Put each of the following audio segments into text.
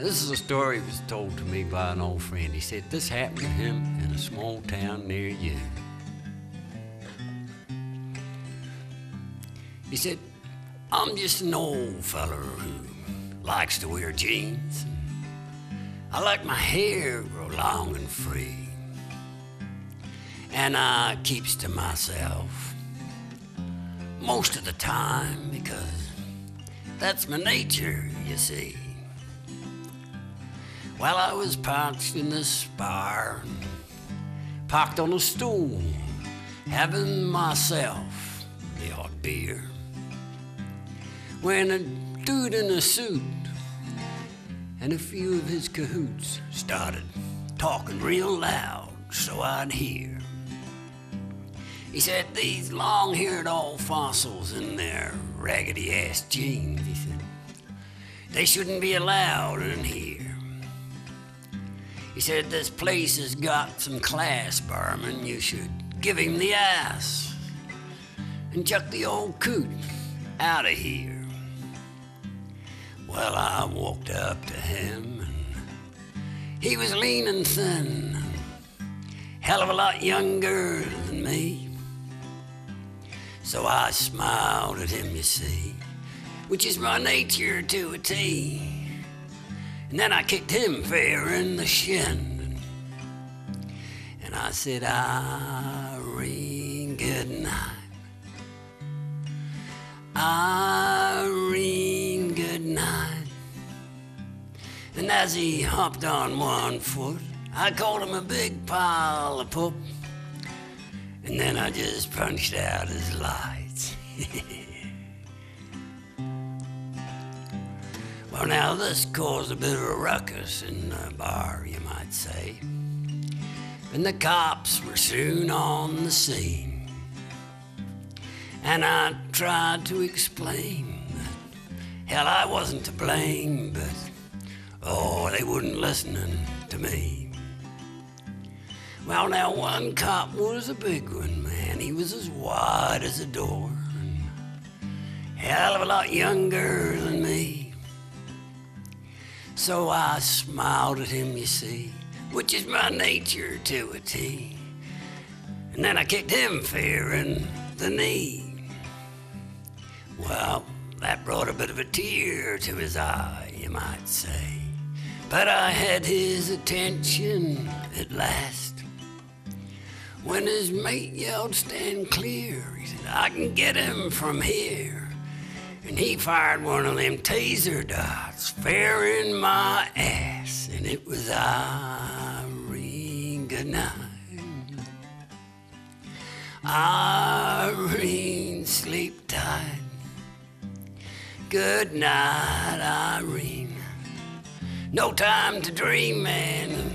This is a story that was told to me by an old friend. He said this happened to him in a small town near you. He said, I'm just an old feller who likes to wear jeans. I like my hair grow long and free. And I keeps to myself most of the time because that's my nature, you see. While I was parked in this bar, parked on a stool, having myself the odd beer, when a dude in a suit and a few of his cahoots started talking real loud so I'd hear. He said, These long haired old fossils in their raggedy ass jeans, he said, they shouldn't be allowed in here. He said, This place has got some class, barman. You should give him the ass and chuck the old coot out of here. Well, I walked up to him, and he was lean and thin, hell of a lot younger than me. So I smiled at him, you see, which is my nature to a T. And then I kicked him fair in the shin. And I said, Irene, good night. Irene, good night. And as he hopped on one foot, I called him a big pile of poop. And then I just punched out his lights. well, now this caused a bit of a ruckus in the bar, you might say. And the cops were soon on the scene. And I tried to explain that, hell, I wasn't to blame, but oh, they wouldn't listening to me. Well, now, one cop was a big one, man. He was as wide as a door, and hell of a lot younger than me. So I smiled at him, you see, which is my nature to a T. And then I kicked him fair in the knee. Well, that brought a bit of a tear to his eye, you might say. But I had his attention at last. When his mate yelled, Stand clear, he said, I can get him from here. And he fired one of them taser dots fair in my ass, and it was Irene goodnight. Irene, sleep tight. Good night, Irene. No time to dream, man.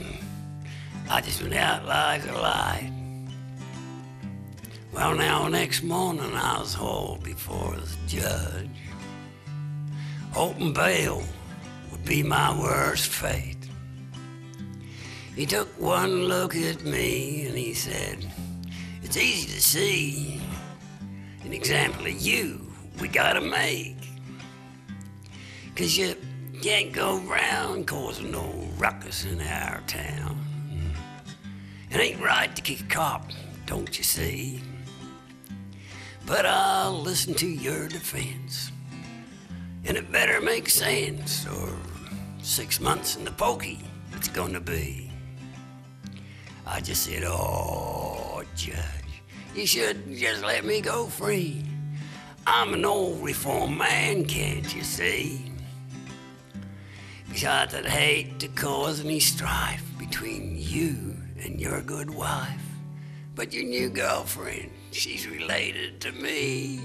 I just went out like a light. Well, now, next morning I was hauled before the judge. Open bail would be my worst fate. He took one look at me and he said, It's easy to see an example of you we gotta make. Cause you can't go around causing no ruckus in our town. It ain't right to kick a cop, don't you see? But I'll listen to your defense. And it better make sense, or six months in the pokey it's gonna be. I just said, Oh, Judge, you should just let me go free. I'm an old reformed man, can't you see? Besides, I'd hate to cause any strife between you and your good wife. But your new girlfriend, she's related to me.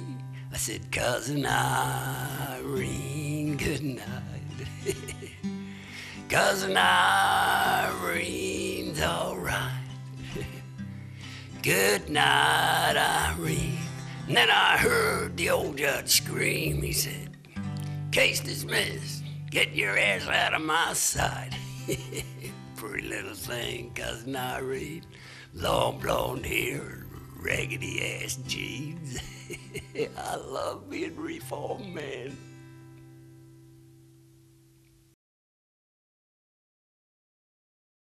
I said, Cousin Irene, good night. Cousin Irene's all right. good night, Irene. And then I heard the old judge scream. He said, Case dismissed. Get your ass out of my sight. Pretty little thing, Cousin Irene. Long blonde hair, raggedy ass jeans. I love being reformed man.